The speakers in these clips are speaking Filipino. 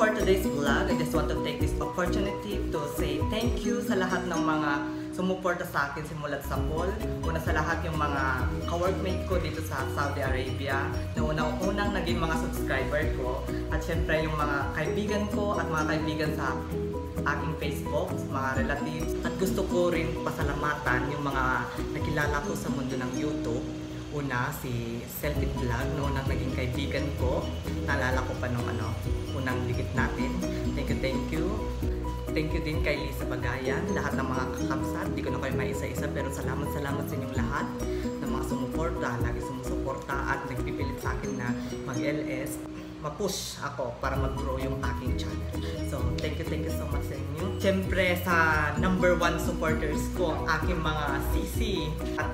For today's vlog, I just want to take this opportunity to say thank you sa lahat ng mga sumuporta sa akin simulat sa poll. Una sa lahat yung mga ka-workmate ko dito sa Saudi Arabia. Na unang-unang naging mga subscriber ko. At syempre yung mga kaibigan ko at mga kaibigan sa aking Facebook, mga relatives. At gusto ko rin pasalamatan yung mga nakilala ko sa mundo ng YouTube una si Selfie Vlog noon ang naging kaibigan ko naalala ko pa nung ano unang dikit natin thank you thank you Thank you din kay Lisa Bagayan, lahat ng mga kakapsat. Hindi ko na kayo maisa-isa pero salamat salamat sa inyong lahat ng mga sumuporta, lagi sumusuporta at nagpipilit sa akin na mag-LS. Ma-push ako para mag-grow yung aking channel. So, thank you, thank you so much sa inyo. Siyempre, sa number one supporters ko, aking mga sisi at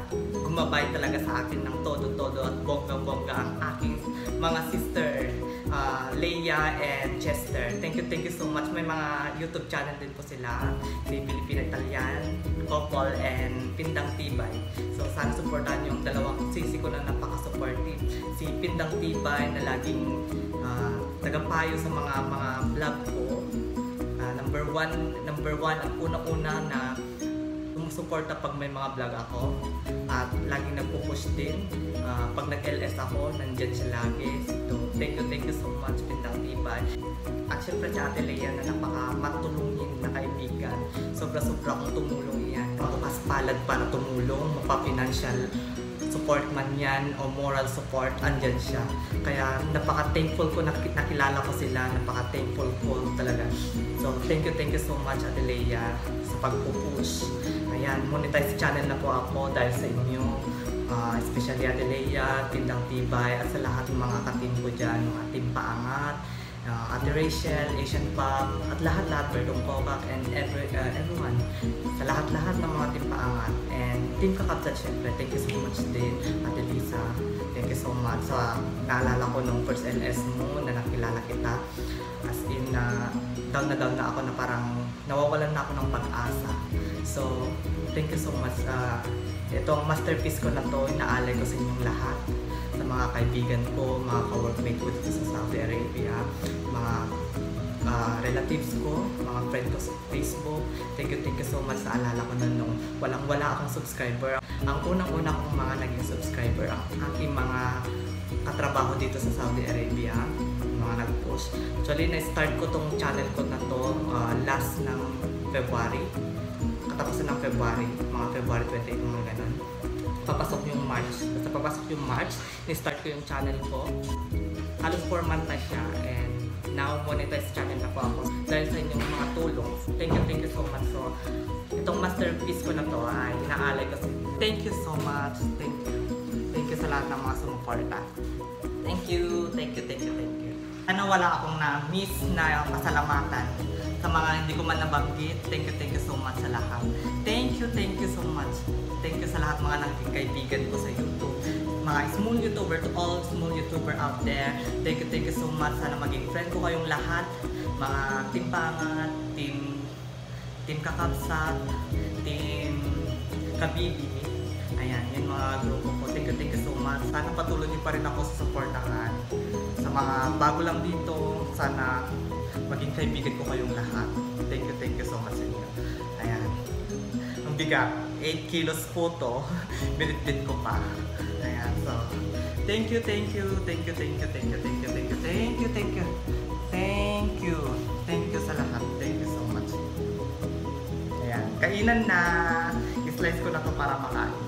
gumabay talaga sa akin ng todo-todo at bongga-bongga ang aking mga sister uh, Leia and Chester. Thank you, thank you so much. May mga YouTube channel din po sila. Si Filipina Italian, Couple, and Pindang Tibay. So, sana supportan yung dalawang sisi ko na napaka-supportive. Si Pindang Tibay na laging uh, tagapayo sa mga mga vlog ko. Uh, number one, number one, ang una-una na sumusuporta pag may mga vlog ako. At laging nagpo-push din. Uh, pag nag-LS ako nandyan siya lagi. So thank you thank you so much Pindang Tibay at syempre si Ate Lea na napaka matulungin na kaibigan. Sobra sobra akong tumulong yan. Matukas palad para tumulong mapa-financial support man yan o moral support, andyan siya. Kaya napaka-thankful ko, nakilala ko sila, napaka-thankful ko talaga. So, thank you, thank you so much Ate Leia sa pagpupush. Ayan, monetize channel na po ako dahil sa inyo. Uh, especially Ate Leia, Tindang Tibay, at sa lahat ng mga katim ko dyan, mga team paangat, uh, Ate Rachel, Asian Pop, at lahat-lahat, Berdong Kovac, and every, uh, everyone. Sa lahat-lahat ng mga team paangat. And team kakapsat, syempre, thank you so much din, Ate Lisa. Thank you so much. So, uh, naalala ko nung first LS mo na nakilala kita. As in, uh, down na down na ako na parang nawawalan na ako ng pag-asa. So, thank you so much. Uh, itong masterpiece ko na to, inaalay ko sa inyong lahat sa mga kaibigan ko, mga ka-workmate ko dito sa Saudi Arabia, mga uh, relatives ko, mga friend ko sa Facebook. Thank you, thank you so much sa alala ko na nung walang-wala akong subscriber. Ang unang-una kong mga naging subscriber, ang aking mga katrabaho dito sa Saudi Arabia, mga nag-post. Actually, na-start ko tong channel ko na to uh, last ng February. Katapusan ng February, mga February 28, mga ganun papasok yung March. Basta papasok yung March, ni-start ko yung channel ko. Halos 4 months na siya and now monetize channel na po ako dahil sa inyong mga tulong. Thank you, thank you so much. So, itong masterpiece ko na to ay inaalay ko. Thank you so much. Thank you. Thank you sa lahat ng mga sumuporta. Thank you, thank you, thank you, thank you. Ano wala akong na-miss na pasalamatan sa mga hindi ko man nabanggit. Thank you, thank you so much sa lahat. Thank you, thank you so much. Lahat mga naging kaibigan ko sa YouTube. Mga small YouTuber to all small YouTuber out there. Thank you, thank you so much. Sana maging friend ko kayong lahat. Mga team pangat, team team kakapsat, team kabibi. Ayan, yung mga grupo ko. Thank you, thank you so much. Sana patuloy niyo pa rin ako sa supportahan. Sa mga bago lang dito, sana maging kaibigan ko kayong lahat. Thank you, thank you so much sa inyo. Ayan. Ang bigat, 8 kilos po to. Binitbit ko pa. Ayan, so, thank you, thank you, thank you, thank you, thank you, thank you, thank you, thank you, thank you, thank you, thank you sa lahat. Thank you so much. Ayan, kainan na. I-slice ko na to para makain